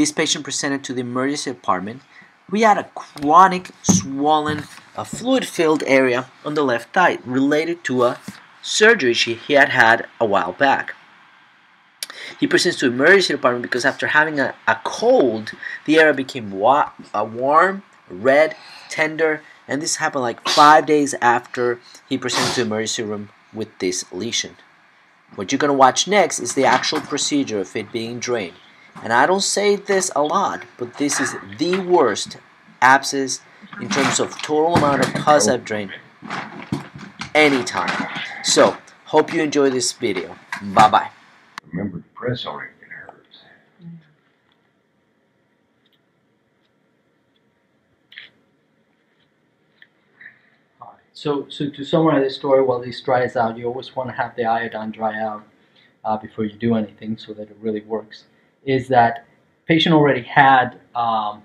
This patient presented to the emergency department. We had a chronic, swollen, a fluid-filled area on the left thigh related to a surgery she, he had had a while back. He presents to emergency department because after having a, a cold, the area became wa uh, warm, red, tender, and this happened like five days after he presented to emergency room with this lesion. What you're going to watch next is the actual procedure of it being drained. And I don't say this a lot, but this is the worst abscess in terms of total amount of pus I've drained anytime. So, hope you enjoy this video. Bye-bye. Remember to press on it, it hurts. So, so to summarize the story, while this dries out, you always want to have the iodine dry out uh, before you do anything so that it really works. Is that patient already had um,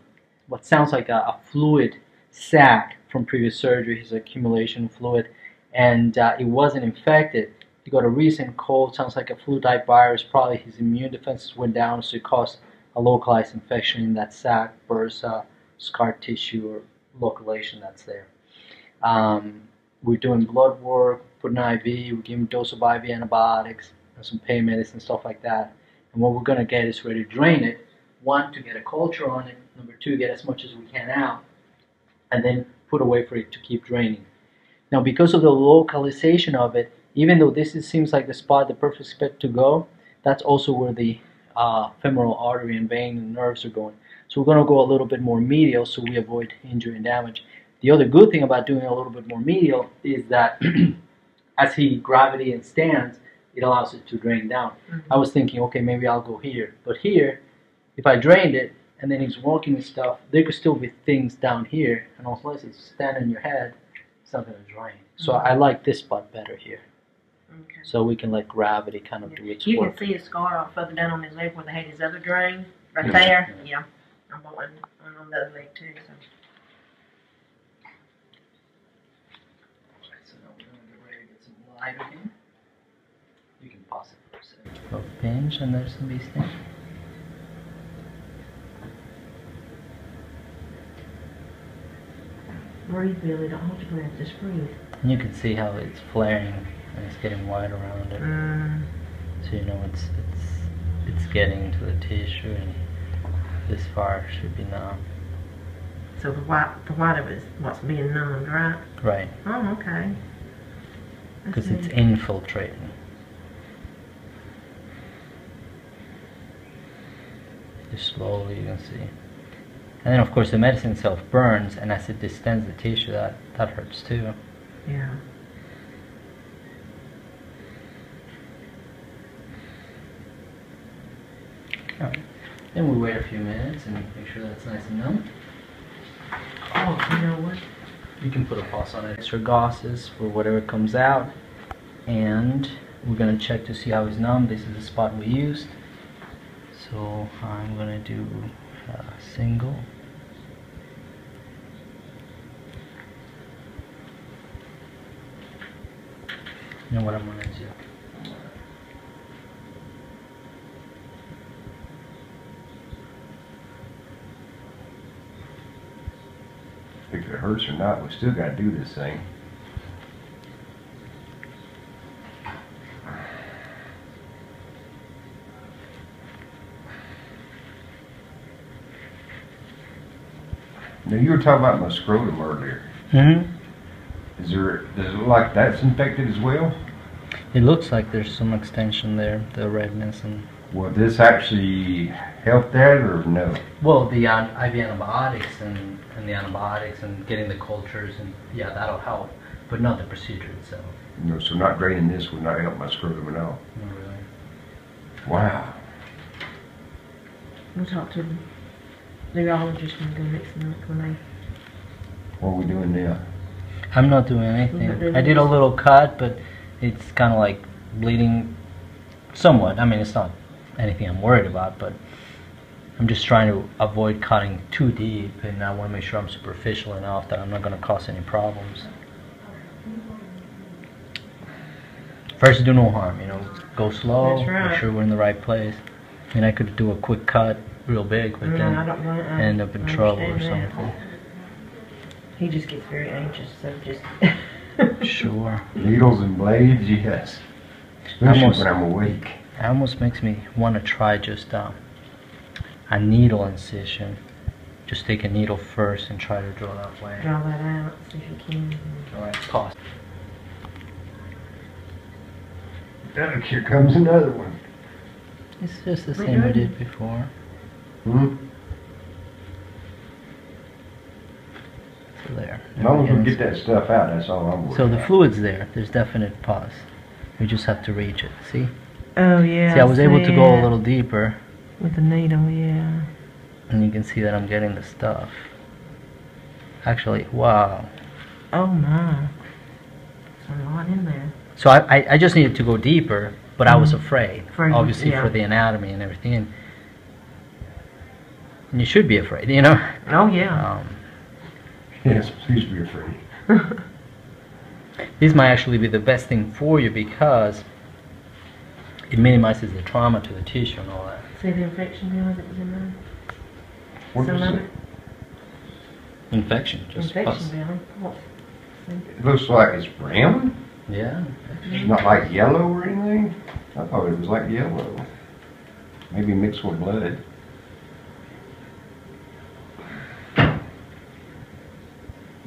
what sounds like a, a, fluid sac from previous surgery, his accumulation fluid, and uh, it wasn't infected. He got a recent cold, sounds like a flu-type virus. Probably his immune defenses went down, so it caused a localized infection in that sac, bursa, scar tissue, or localization that's there. Um, we're doing blood work, putting IV, we're giving dose of IV antibiotics, and some pain medicine, stuff like that. And what we're going to get is ready to drain it. One, to get a culture on it. Number two, get as much as we can out. And then put away for it to keep draining. Now, because of the localization of it, even though this is, seems like the spot, the perfect spot to go, that's also where the uh, femoral artery and vein and nerves are going. So we're going to go a little bit more medial so we avoid injury and damage. The other good thing about doing a little bit more medial is that as he gravity and stands, it allows it to drain down. Mm -hmm. I was thinking, okay, maybe I'll go here. But here, if I drained it and then he's walking and stuff, there could still be things down here. And unless it's standing on your head, it's not going to drain. So mm -hmm. I like this spot better here. Okay. So we can let gravity kind of yeah. do its you work. You can see a scar off further down on his leg where they had his other drain, right there. Yeah. I'm on, on the other leg too. So. live again. Pause it for a pinch and there's some beasting. Breathe, Billy. Don't hold your breath. Just breathe. And you can see how it's flaring and it's getting white around it. Mm. So you know it's it's it's getting to the tissue and this far should be numb. So the white the white of it is what's being numbed, right? Right. Oh, okay because it's infiltrating. Slowly you can see. And then of course the medicine itself burns and as it distends the tissue that, that hurts too. Yeah. Alright. Then we wait a few minutes and make sure that's nice and numb. Oh, you know what? You can put a pulse on it. Extra gauzes for whatever comes out. And we're going to check to see how it's numb. This is the spot we used. So I'm going to do a single. You what I'm to do? if it hurts or not, we still got to do this thing. Now you were talking about my scrotum earlier. Mm-hmm. Is there does it look like that's infected as well? It looks like there's some extension there, the redness and. Will this actually help that or no? Well, the uh, IV antibiotics and, and the antibiotics and getting the cultures and yeah, that'll help, but not the procedure itself. No, so not draining this would not help my scrotum at all. Not really. Wow. We'll talk to them. The urologist can go next month when they. What are we doing now? I'm not doing anything. I did a little cut, but it's kind of like bleeding somewhat. I mean, it's not anything I'm worried about, but I'm just trying to avoid cutting too deep, and I want to make sure I'm superficial enough that I'm not going to cause any problems. First, do no harm. You know, go slow. That's right. Make sure we're in the right place. I mean, I could do a quick cut real big, but no, I then don't want. I end up in trouble or understand that. something. He just gets very anxious, so just. Sure. Needles and blades, yes. Especially Almost. when I'm awake. It almost makes me want to try just uh, a needle incision. Just take a needle first and try to draw that way. Draw that out, see if you can. Alright, cost. Look, here comes another one. It's just the Wait, same we really? did before. Hmm? So there. As long as we get that stuff out, that's all I'm worried So the about. fluid's there. There's definite pus. We just have to reach it. See? Oh yeah. See, I was able to go a little deeper, with the needle. Yeah. and you can see that I'm getting the stuff. Actually, wow. Oh my. There's a lot in there. So I, I, I just needed to go deeper, but I was Mhm. afraid, For- obviously yeah. for the anatomy and everything. And, and you should be afraid, you know. Oh yeah. Um, Yes, please be afraid. this might actually be the best thing for you because it minimizes the trauma to the tissue and all that. See the infection there that was in there? What Some it? it? Infection, just Infection, pus. Billy. What? It looks like it's brown. Yeah. It's not like yellow or anything. I thought it was like yellow. Maybe mixed with blood.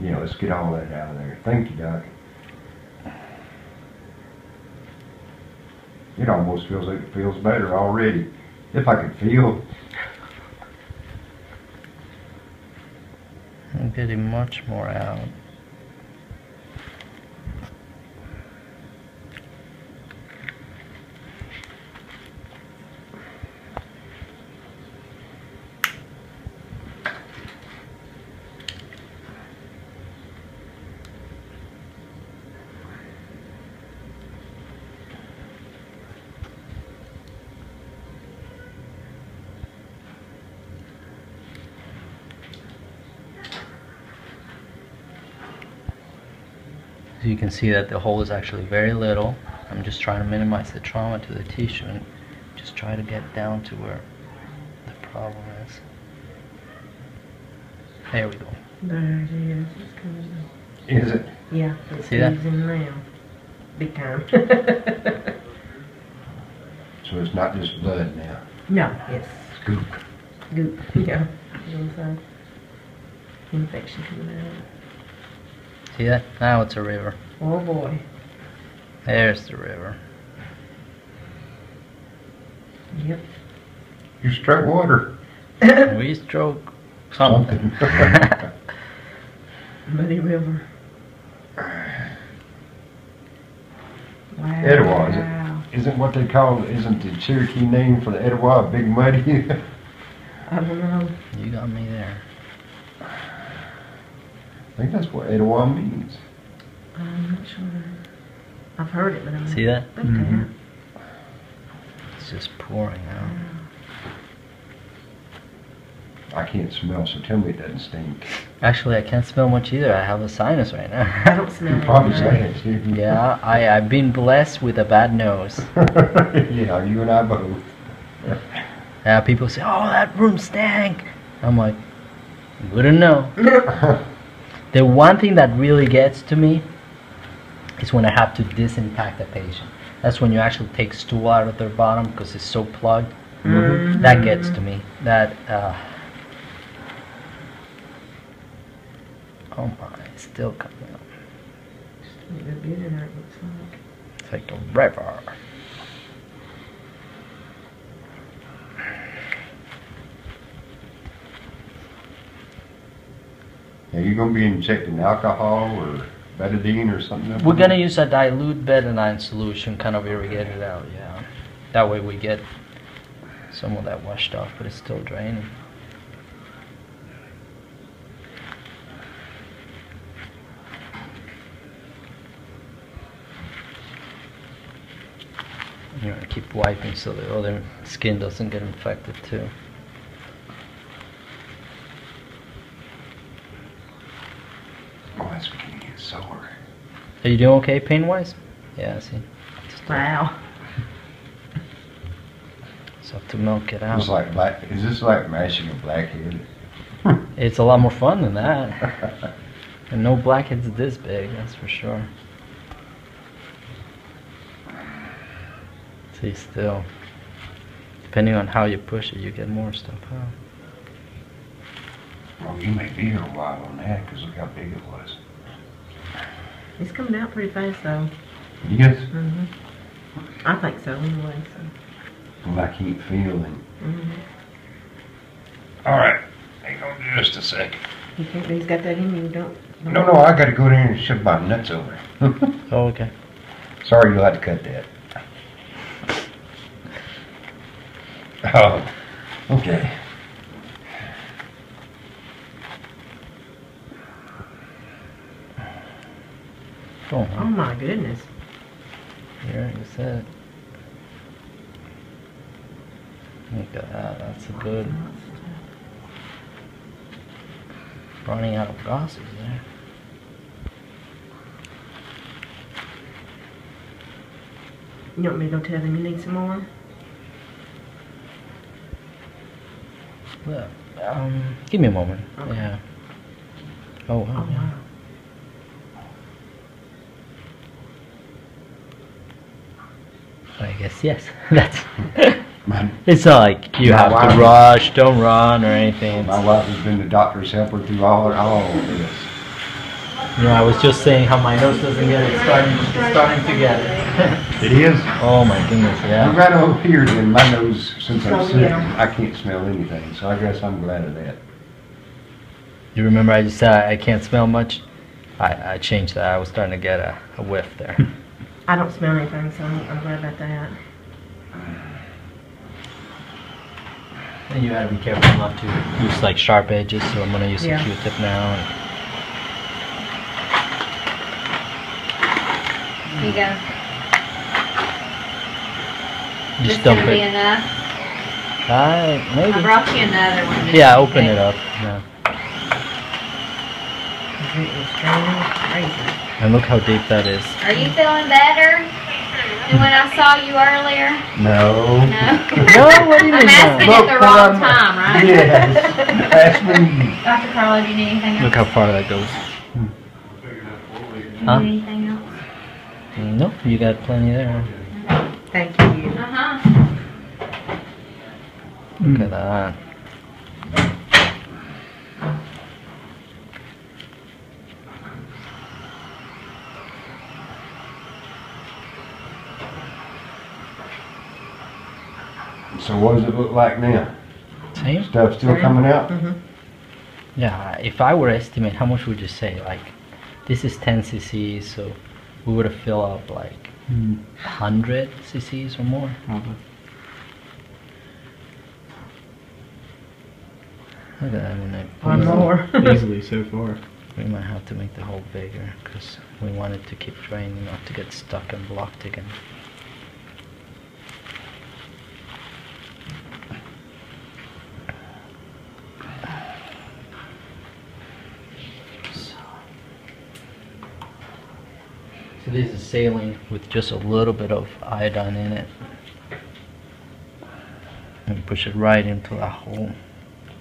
Yeah, let's get all that out of there. Thank you, Doc. It almost feels like it feels better already. If I could feel. I'm getting much more out. You can see that the hole is actually very little. I'm just trying to minimize the trauma to the tissue and just try to get down to where the problem is. There we go. There it is. It's coming down. Is it? Yeah. It's See that? easing now. Big time. So it's not just blood now. no, it's Scoop. goop. Yeah. Inside. Infection coming out. See that? Now it's a river. Oh boy. There's the river. Yep. You struck water. we stroke something. Something. Muddy River. Wow. Etowah, is it? Isn't what they call, isn't the Cherokee name for the Etowah Big Muddy? I don't know. you got me there. I think that's what Etowah means. I'm not sure. I've heard it, but I'm See that? Okay. Mhm. It's just pouring out. I can't smell, so tell me it doesn't stink. Actually, I can't smell much either. I have a sinus right now. I don't smell You probably no. say it, Steve. yeah, I, I've been blessed with a bad nose. yeah, you and I both. Yeah, people say, "Oh, that room stank." I'm like, "Wouldn't know." The one thing that really gets to me is when I have to disimpact a patient. That's when you actually take stool out of their bottom because it's so plugged. Mhm. That gets to me. That. Uh, oh my, it's still coming up. Just a bit in there, it looks like. It's like a river. Are you gonna be injecting alcohol or betadine or something? We're gonna use a dilute betadine solution, kind of irrigate it out, yeah. That way we get some of that washed off, but it's still draining. You to keep wiping so the other skin doesn't get infected too. Oh, that's beginning to get sore. Are you doing okay pain wise? Yeah, I see. Still- Wow. So to milk it out. It's like black, is this like mashing a blackhead? It's a lot more fun than that. And no blackheads this big, that's for sure. See, still, depending on how you push it, you get more stuff out. Well, you may be here a while on that, cause look how big it was. It's coming out pretty fast though. Yes. hmm I think so anyway. So. Well, I keep feeling. hmm All right, hang on just a second. You think he's got that in you? Don't. don't No, no, I gotta go there and shove my nuts over. Oh, okay. Sorry, you'll have to cut that. Oh, okay. Go Oh my goodness. Here, you said. Look at that, that's a good. Running out of gauzes there. You want me to go tell them you need some more? Well, um, give me a moment. Okay. Yeah. Oh, Oh wow. yeah. wow. I guess yes. That's. My, it's not like you My have wife- to rush, don't run or anything. my wife has been the doctor's helper through all, all of this. you know, I was just saying how my nose doesn't get it starting, it's starting to get it. It is? oh my goodness, I'm yeah. right over here, and my nose, since I'm Oh, sick. I can't smell anything, so I guess I'm glad of that. You remember I just said I, I can't smell much? I, I changed that. I was starting to get a, a whiff there. I don't smell anything, so I'm, I'm glad about that. And you gotta be careful not to use like sharp edges, so I'm gonna use Yeah. a Q-tip now. And Here you go. just This dump gonna be it. enough. Uh, I maybe. brought you another one. Yeah, open case. it up. Yeah. It was strange, crazy. And look how deep that is. Are you feeling better than when I saw you earlier? No. No. No, what do you I'm asking no? at the Look, wrong um, time, right? Yes, that's me. Dr. Carlo, do you need anything else? Look how far that goes. Do Huh? anything else? No, you got plenty there. Thank you. Uh-huh. Look at that. So what does it look like now? Same? Stuff still coming out? hmm Yeah, if I were to estimate, how much would you say? Like, this is 10 cc, so we would have filled up like 100 cc's or more. Look at that, I mean, I One more. Easily so far. we might have to make the hole bigger because we want it to keep draining, not to get stuck and blocked again. This is saline with just a little bit of iodine in it. And push it right into that hole.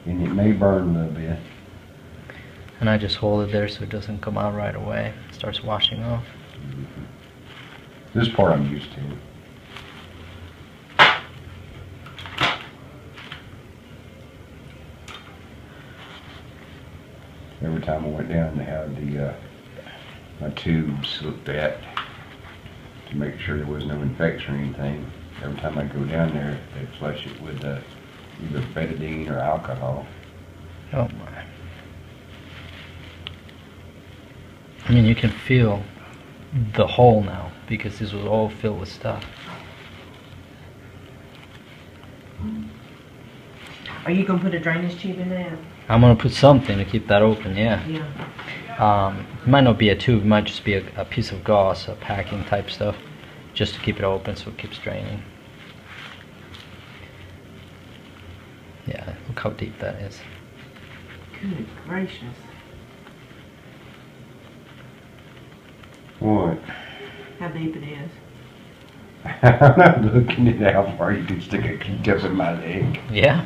And it may burn a little bit. And I just hold it there so it doesn't come out right away. It starts washing off. This part I'm used to. Every time I went down, they had the, uh, my tubes looked at to make sure there was no infection or anything. Every time I go down there, they flush it with, uh, either betadine or alcohol. Oh my. I mean, you can feel the hole now because this was all filled with stuff. Are you gonna put a drainage tube in there? I'm gonna put something to keep that open, yeah. Yeah. Um, it might not be a tube, it might just be a, a piece of gauze, a packing type stuff, just to keep it open so it keeps draining. Yeah, look how deep that is. Good gracious. What? How deep it is. I'm not looking at how far you can stick a Q-tip in my leg. Yeah.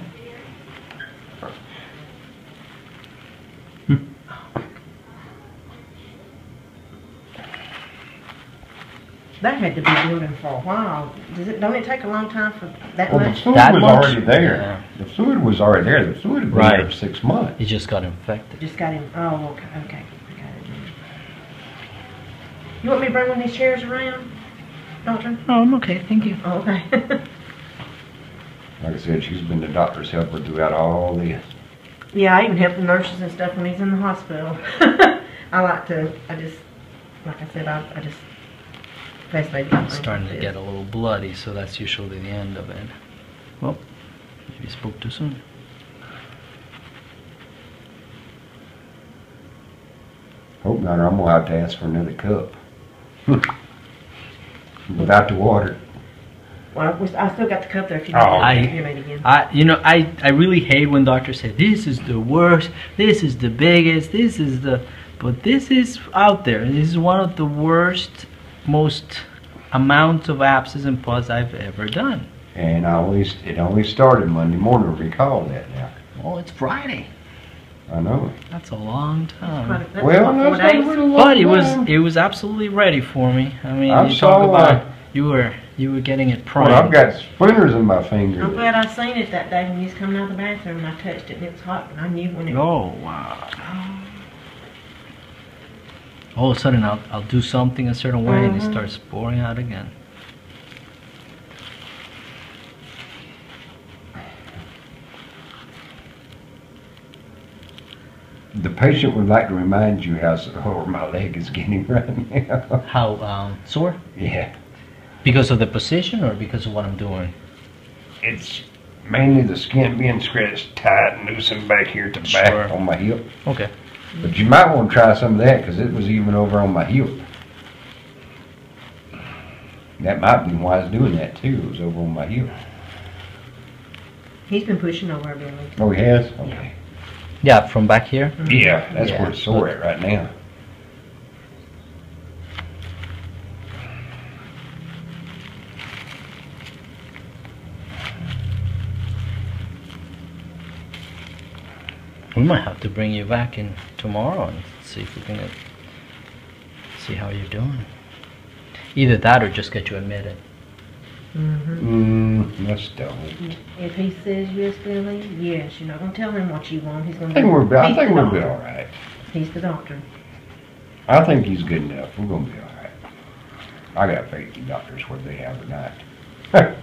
That had to be building for a while. Does it, don't it take a long time for that Well, the much? fluid That was much? already there. Yeah. The fluid was already there. The fluid had been there Right. for six months. He just got infected. Just got him, oh, okay, okay, I got it. You want me to bring one of these chairs around, Doctor? Oh, I'm okay, thank you. Oh, okay. Like I said, she's been the doctor's helper throughout all this. Yeah, I even help the nurses and stuff when he's in the hospital. I like to, I just, like I said, I, I just fascinated by It's starting to get a little bloody, so that's usually the end of it. Well, maybe spoke too soon. Hope not, or I'm gonna have to ask for another cup. Without the water. Well, we- I still got the cup there if you Oh, want okay. to hear me again. I, you know, I, I really hate when doctors say this is the worst, this is the biggest, this is the, but this is out there. This is one of the worst, most amounts of abscess and pus I've ever done. And I only, it only started Monday morning, recall that now. Oh, it's Friday. I know. That's a long time. that's Well, about four that's not days. really long But it was it was absolutely ready for me. I mean, I'm you talk about you were, you were getting it primed. Well, I've got splinters in my finger. I'm glad I seen it that day when you was coming out of the bathroom and I touched it and it was hot and I knew when it. Oh wow! All of a sudden, I'll I'll do something a certain way, and it Mhm. starts pouring out again. The patient would like to remind you how sore my leg is getting right now. How um, sore? yeah, Because of the position, or because of what I'm doing? it's mainly the skin being scratched tight and loosened back here at the back on my hip. Okay. But you might want to try some of that because it was even over on my heel. That might be why it's doing that too. It was over on my heel. He's been pushing over Billy. Oh, he has? Okay. Yeah, from back here. Mm-hmm. Yeah, that's Yeah. where it's sore at right now. We might have to bring you back in tomorrow and see if we can get, see how you're doing. Either that, or just get you admitted. Mm-hmm. Mm, let's don't. If he says yes, Billy, yes. You're not gonna tell him what you want. He's gonna. I think we're, I he's think the we'll be doctor. all right. He's the doctor. I think he's good enough. We're gonna be all right. I got faith in doctors whether they have or not.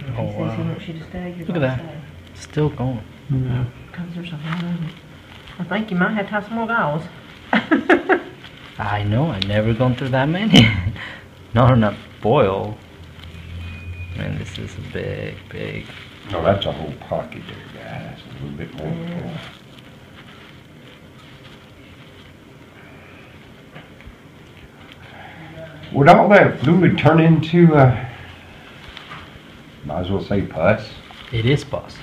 If Oh, he says he wow. wants you to stay, you're Look at gonna that. stay. Still going. Because there's a lot of it. I think you might have to have some more gauze. I know. I've never gone through that many. Not on a boil. Man, this is a big, big. No, that's a whole pocket there, guys. A little bit more. Yeah. Would all that fluid turn into, uh, might as well say pus? It is pus.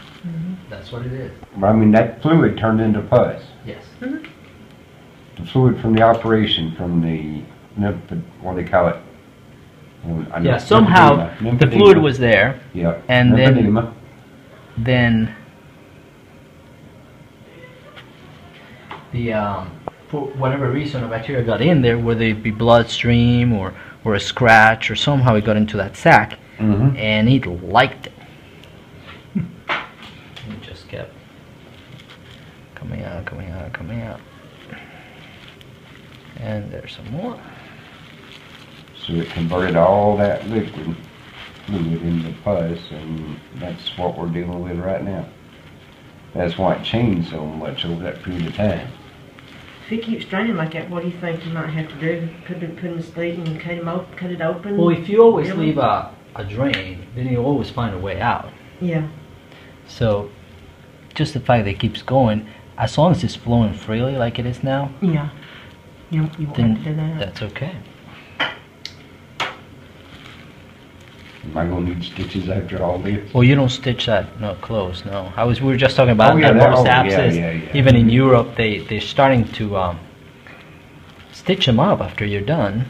Mhm. That's what it is. I mean, that fluid turned into pus. Yes. The fluid from the operation, from the, lymph- what do they call it? I know Yeah. Somehow lymphedema. the fluid Lymphedema. was there. Yep. and then- lymphedema. Then the um, for whatever reason a bacteria got in there, whether it be bloodstream or or a scratch or somehow it got into that sac, Mhm. and it liked it just kept coming out, coming out, coming out. And there's some more. So it converted all that liquid fluid into pus, and that's what we're dealing with right now. That's why it changed so much over that period of time. If he keeps draining like that, what do you think you might have to do? Put him, put him to sleep and cut him op- cut it open? Well, if you always Really? leave a, a drain, then you'll always find a way out. Yeah. So, just the fact that it keeps going, as long as it's flowing freely like it is now, Yeah. You, you then have to do that. that's okay. Am I gonna need stitches after all this? Well, you don't stitch that no close. No, I was we were just talking about Oh, yeah, that that- most oh, abscess. yeah, yeah. Even in Europe, they they're starting to um, stitch them up after you're done,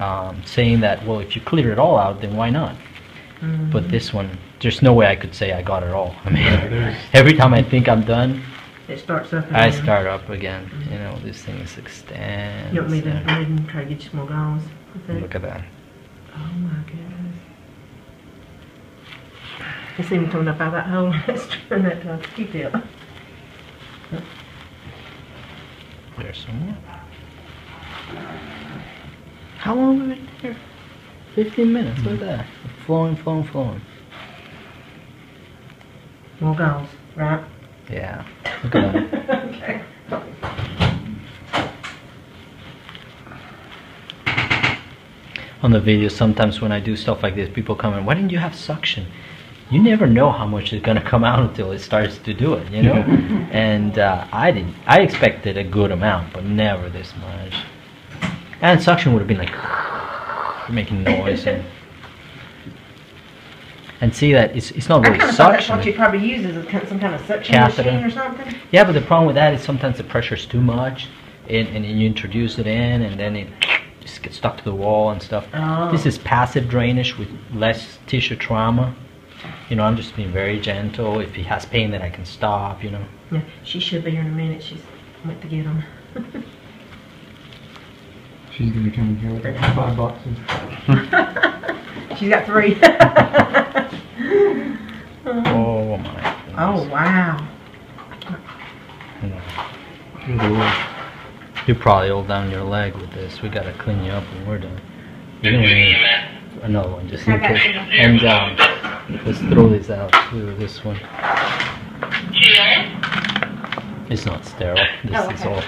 um, saying that well, if you clear it all out, then why not? Mm. But this one, there's no way I could say I got it all. I mean, there's- every time I think I'm done, It starts up I start up again. You know, this thing is extends. You want me to and- go ahead try to get you some more gauze? Look at that. Oh my goodness. It's even coming up out of that hole. Let's turn that uh, Q-tip. There's some more. How long have we been here? 15 minutes. Look at that. Flowing, flowing, flowing. More gauze, right? Yeah. Okay. on the video sometimes when I do stuff like this, people come in, why didn't you have suction? You never know how much is gonna come out until it starts to do it, you know. and uh, I didn't. I expected a good amount, but never this much. And suction would have been like making noise and and see that it's it's not I really kind of that's suction. what you probably use as a, kind- some kind of suction Catheter. machine or something. Yeah, but the problem with that is sometimes the pressure's too much, and, and you introduce it in, and then it just gets stuck to the wall and stuff. Oh. This is passive drainage with less tissue trauma. You know, I'm just being very gentle. If he has pain, then I can stop. You know. Yeah, she should be here in a minute. She's went to get him. She's gonna come in here with like five boxes. She's got three. Oh my. oh wow. You know, You're the worst. You probably hold down your leg with this. We gotta clean you up when we're done. You're gonna need another one just in I got case. you. And um, let's throw this out too. This one. It's not sterile. This Oh, is all.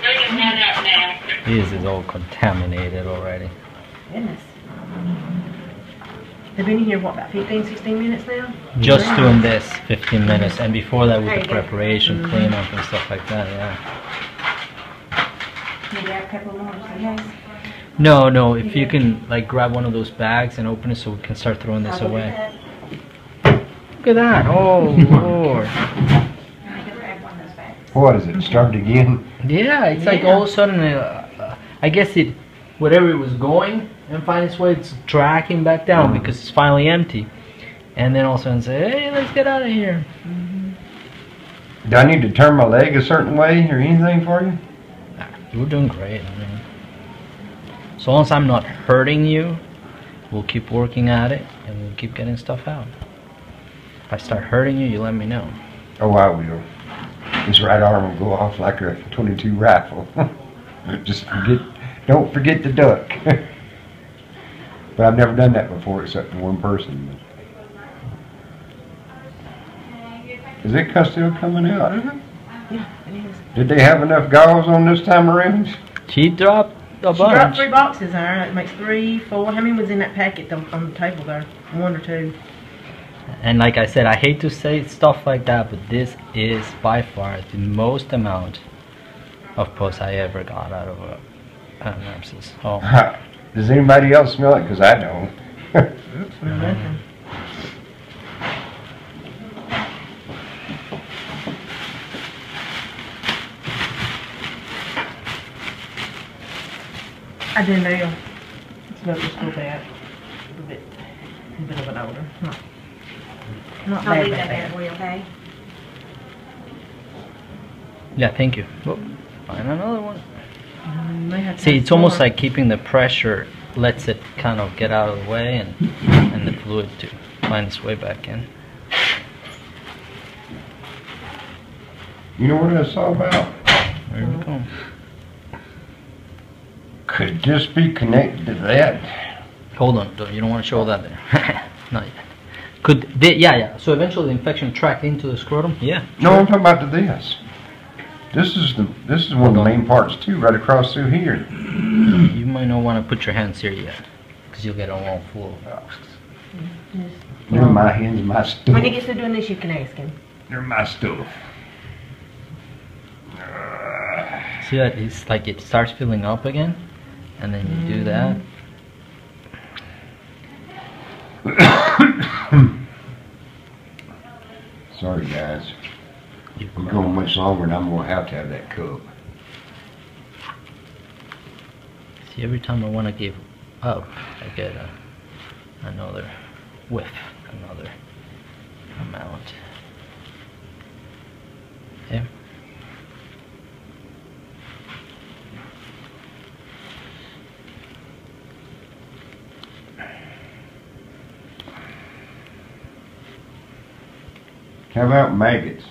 This is all contaminated already. Goodness. They've been in here what about 15, 16 minutes now? Just Wow. doing this 15 minutes, and before that with There the you go. preparation, Mhm. cleanup, and stuff like that. Yeah. Maybe have a couple more, so yes. No, no. If you can like grab one of those bags and open it, so we can start throwing this I'll do away. that. Look at that! Oh lord! I could grab one of those bags. What is it, started again? Yeah, it's like all of a sudden, uh, uh, I guess it, whatever it was going, and find its way, it's tracking back down Mhm. because it's finally empty. And then all of a sudden say, hey, let's get out of here. Do I need to turn my leg a certain way or anything for you? Nah, you're doing great. I mean, as long as I'm not hurting you, we'll keep working at it and we'll keep getting stuff out. If I start hurting you, you let me know. Oh, I will. His right arm will go off like a 22 rifle. Just forget, don't forget the duck. but I've never done that before except for one person. Is it cuss still coming out? Mm-hmm. Yeah, it is. Did they have enough gauze on this time around? She dropped a She dropped three boxes there. That makes three, four. How many was in that packet on the table there? One or two? And like I said, I hate to say stuff like that, but this is by far the most amount of pus I ever got out of a, an abscess. Oh, Does anybody else smell it? Because I don't. Smell nothing. I do now. It's not just go bad. A bit, a bit of an odor. Not, not I'll bad, leave bad, that there bad. for you, okay? yeah, thank you. Oh, find another one. See, it's almost like keeping the pressure lets it kind of get out of the way and and the fluid to find its way back in. You know what I saw about? There we go. Could this be connected to that? Hold on, don't- you don't want to show that there. Not yet. Could they, yeah, yeah. So eventually the infection tracked into the scrotum. Yeah. No, I'm talking about to this. This is the this is one of the main parts too, right across through here. You might not want to put your hands here yet, because you'll get a all full of rocks. They're my hands, my stuff. When he gets to doing this, you can ask him. They're my stuff. See that it's like it starts filling up again, and then you do mm. that. Sorry guys. We're going much longer and I'm gonna have to have that cup. See, every time I want to give up, I get a, another whiff, another amount. Okay. How about maggots?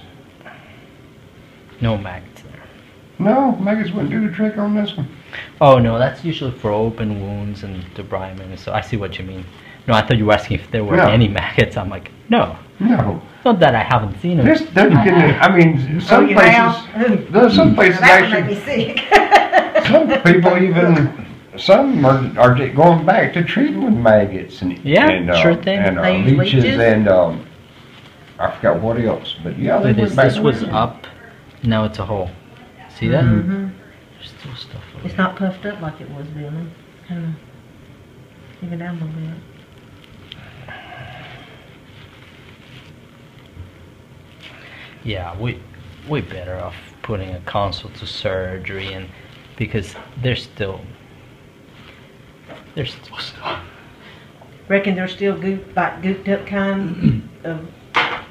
No maggots there. No, maggots wouldn't do the trick on this one. Oh no, that's usually for open wounds and debridement. So I see what you mean. No, I thought you were asking if there were No. any maggots. I'm like, no. No. Not that I haven't seen them. This doesn't get, I mean, Oh, some you places, have? there's some places That would actually, me sick. some people even, some are, are going back to treating with maggots and. Yeah, and, uh, sure thing. And uh, leeches leeches? and, um, I forgot what else, but yeah, they But went this, back. this to was it. up. Now it's a hole. See that? hmm There's still stuff. over It's not puffed up like it was, Billy. Kind of even down a little bit. Yeah, we we better off putting a console to surgery and because there's still there's still stuff. Reckon there's still goop, like gooped up kind of,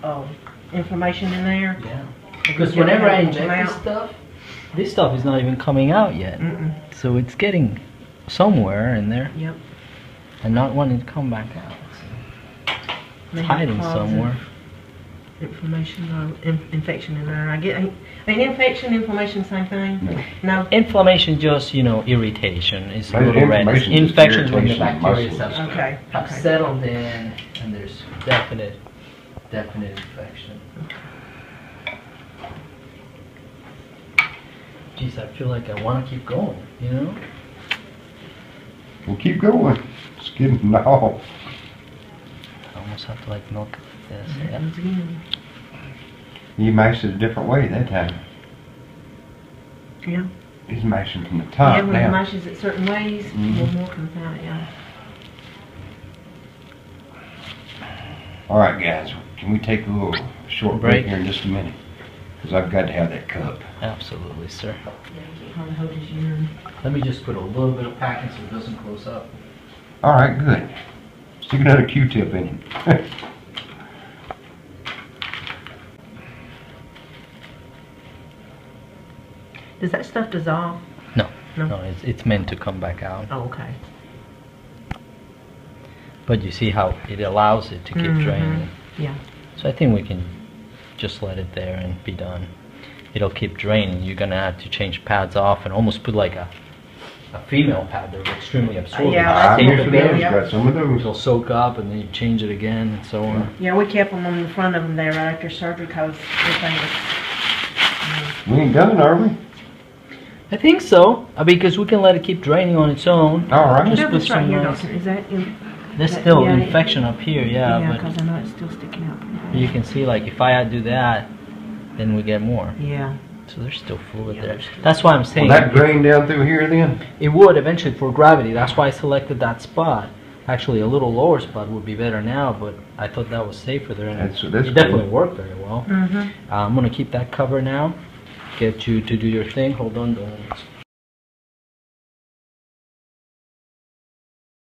of inflammation in there? Yeah. The Because whenever I inject this stuff, this stuff is not even coming out yet. Mm-mm. So it's getting somewhere in there Yep. and not wanting to come back out. So it's hiding somewhere. Inflammation or in, infection in there. I get, I mean, infection, inflammation, same thing? No. No? Inflammation, just you know, irritation. It's a little red. inflammation is when the of bacteria muscles. Okay, have okay. settled in, and there's definite, definite infection. Geez, I feel like I want to keep going. You know? Well, keep going. It's getting, no. I almost have to like milk this. Yeah. Once again. You mashed it a different way that time. Yeah. He's mashing from the top. Yeah, top when it down. mashes it certain ways, Mhm. more more comes out, yeah. All right, guys, can we take a little short break Break. here in just a minute? Because I've got to have that cup. Absolutely, sir. Yeah, you can't hardly hold his urine. Let me just put a little bit of packing so it doesn't close up. All right, good. Stick another Q-tip in it. Does that stuff dissolve? No, No. no, it's it's meant to come back out. Oh, okay. But you see how it allows it to keep Mhm. draining. Yeah. So I think we can just let it there and be done. It'll keep draining. You're gonna have to change pads off and almost put like a a female pad. They're extremely absorbent. Yeah, I that's Take the good. some of bed, those, yeah. got some of those. it'll soak up and then you change it again and so on. Yeah, we kept them on the front of them there right after surgery because everything was. We ain't done, are we? I think so, uh, because we can let it keep draining on its own. All right. Just put this right some here, is that in? There's that- still yeah, it- infection up here, yeah, Yeah, but because I know it's still sticking out. you can see like if I do that, then we get more. Yeah. So there's still fluid Yeah, there. still- That's why I'm Will saying that drain down through here then? it would eventually for gravity. That's why I selected that spot. Actually, a little lower spot would be better now, but I thought that was safer there, and That's- it, that's it definitely cool. worked very well. Mm-hmm. Uh, I'm gonna keep that cover now. Get you to do your thing. Hold on, don't